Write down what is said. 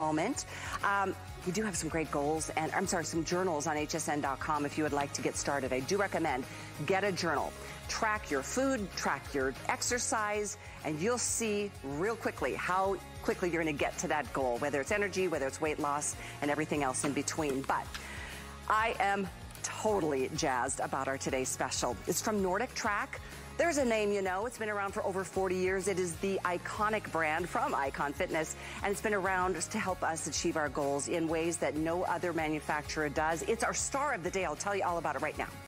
moment. Um, we do have some great goals and I'm sorry, some journals on hsn.com if you would like to get started. I do recommend get a journal. Track your food, track your exercise, and you'll see real quickly how quickly you're going to get to that goal, whether it's energy, whether it's weight loss, and everything else in between. But I am totally jazzed about our today's special. It's from NordicTrack. There's a name you know. It's been around for over 40 years. It is the iconic brand from Icon Fitness, and it's been around to help us achieve our goals in ways that no other manufacturer does. It's our star of the day. I'll tell you all about it right now.